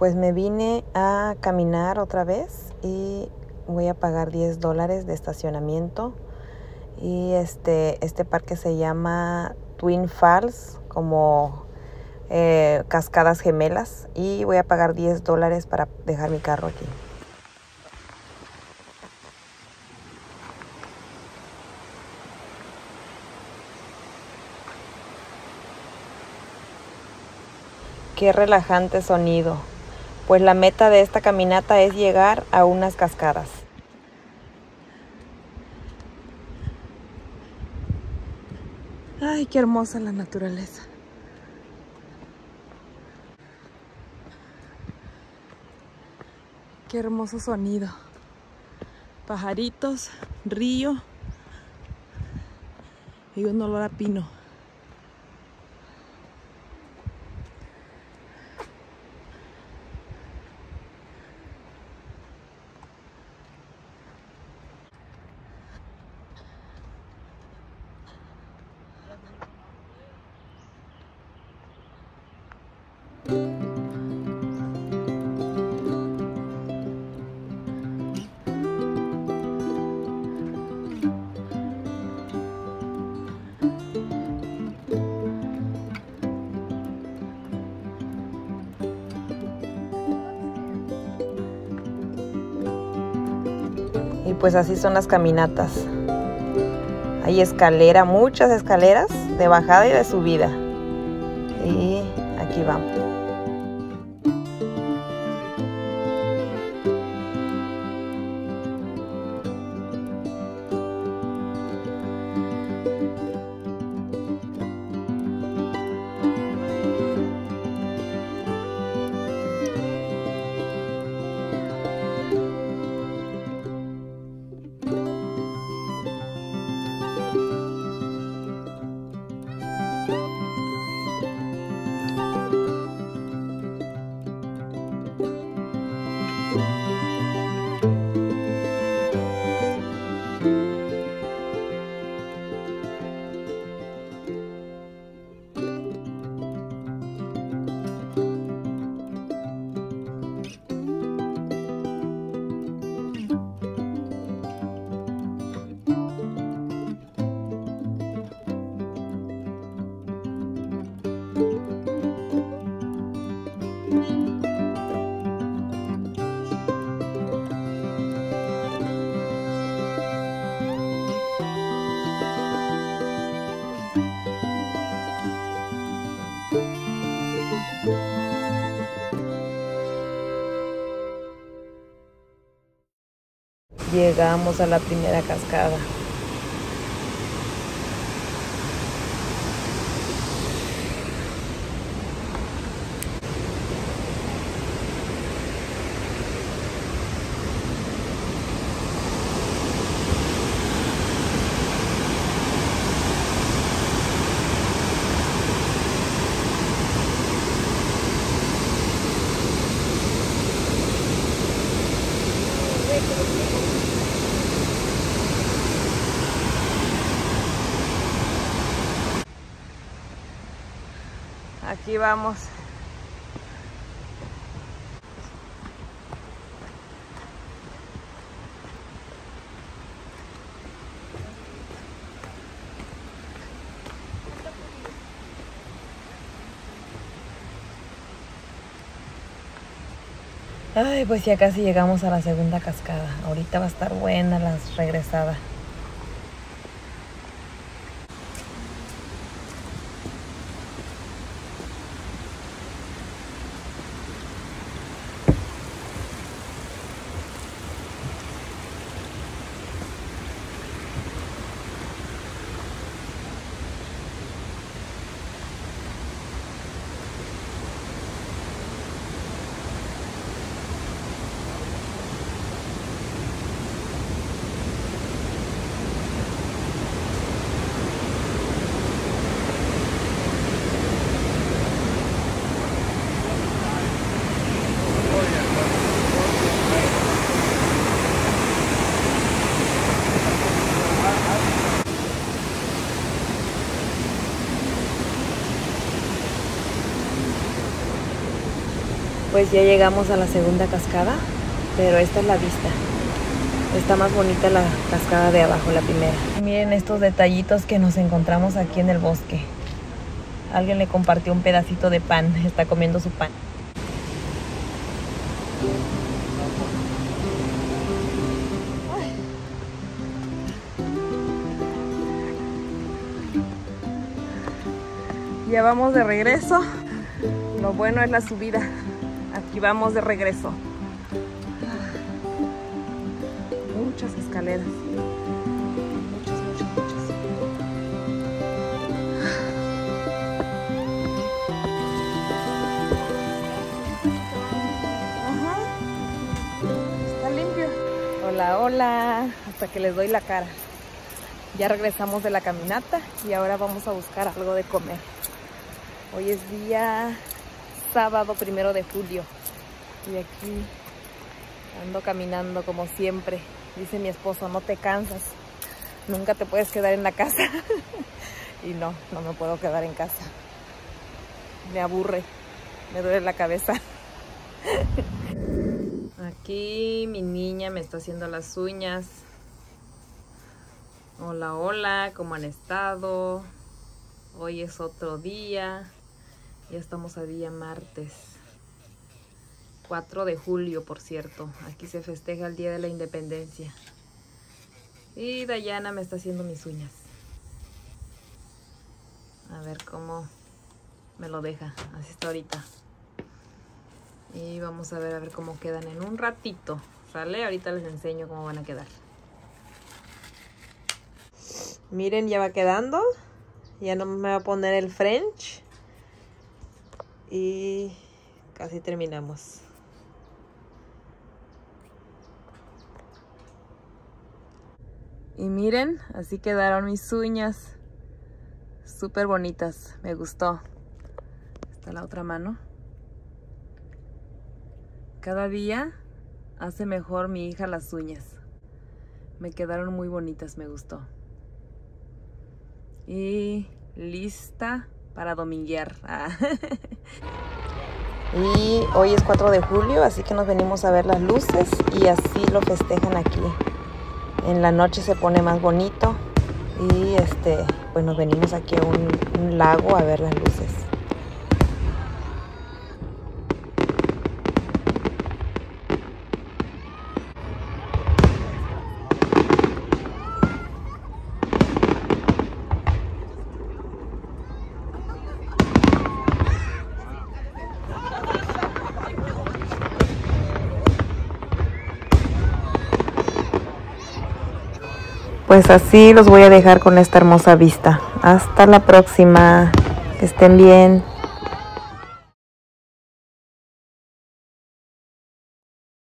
pues me vine a caminar otra vez y voy a pagar 10 dólares de estacionamiento. Y este, este parque se llama Twin Falls, como eh, cascadas gemelas. Y voy a pagar 10 dólares para dejar mi carro aquí. Qué relajante sonido pues la meta de esta caminata es llegar a unas cascadas. Ay, qué hermosa la naturaleza. Qué hermoso sonido. Pajaritos, río y un olor a pino. Pues así son las caminatas. Hay escalera, muchas escaleras de bajada y de subida. Y aquí vamos. Llegamos a la primera cascada. Aquí vamos. Ay, pues ya casi llegamos a la segunda cascada. Ahorita va a estar buena la regresada. Pues ya llegamos a la segunda cascada, pero esta es la vista. Está más bonita la cascada de abajo, la primera. Miren estos detallitos que nos encontramos aquí en el bosque. Alguien le compartió un pedacito de pan, está comiendo su pan. Ya vamos de regreso. Lo bueno es la subida. Aquí vamos de regreso. Muchas escaleras. Muchas, muchas, muchas. Está limpio. Hola, hola. Hasta que les doy la cara. Ya regresamos de la caminata y ahora vamos a buscar algo de comer. Hoy es día sábado primero de julio y aquí ando caminando como siempre. Dice mi esposo, no te cansas, nunca te puedes quedar en la casa. y no, no me puedo quedar en casa. Me aburre, me duele la cabeza. Aquí mi niña me está haciendo las uñas. Hola, hola, ¿cómo han estado? Hoy es otro día. Ya estamos a día martes. 4 de julio, por cierto. Aquí se festeja el Día de la Independencia. Y Dayana me está haciendo mis uñas. A ver cómo me lo deja. Así está ahorita. Y vamos a ver a ver cómo quedan en un ratito. ¿Sale? Ahorita les enseño cómo van a quedar. Miren, ya va quedando. Ya no me va a poner el French y casi terminamos. Y miren, así quedaron mis uñas. Súper bonitas, me gustó. Está la otra mano. Cada día hace mejor mi hija las uñas. Me quedaron muy bonitas, me gustó. Y lista para dominguear. y hoy es 4 de julio, así que nos venimos a ver las luces y así lo festejan aquí. En la noche se pone más bonito y este, pues nos venimos aquí a un, un lago a ver las luces. Pues así los voy a dejar con esta hermosa vista. Hasta la próxima. Que estén bien.